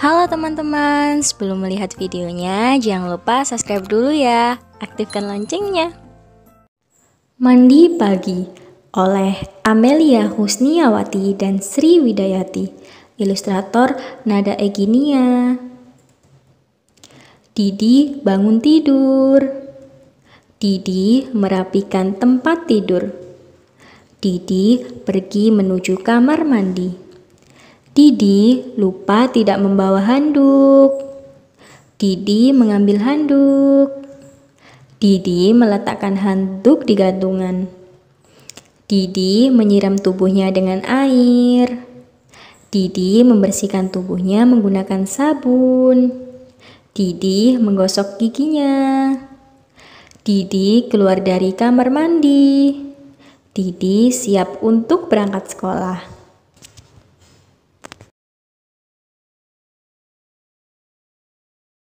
Halo teman-teman, sebelum melihat videonya jangan lupa subscribe dulu ya, aktifkan loncengnya. Mandi Pagi oleh Amelia Husniawati dan Sri Widayati, ilustrator Nada Eginia. Didi bangun tidur. Didi merapikan tempat tidur. Didi pergi menuju kamar mandi. Didi lupa tidak membawa handuk. Didi mengambil handuk. Didi meletakkan handuk di gantungan. Didi menyiram tubuhnya dengan air. Didi membersihkan tubuhnya menggunakan sabun. Didi menggosok giginya. Didi keluar dari kamar mandi. Didi siap untuk berangkat sekolah.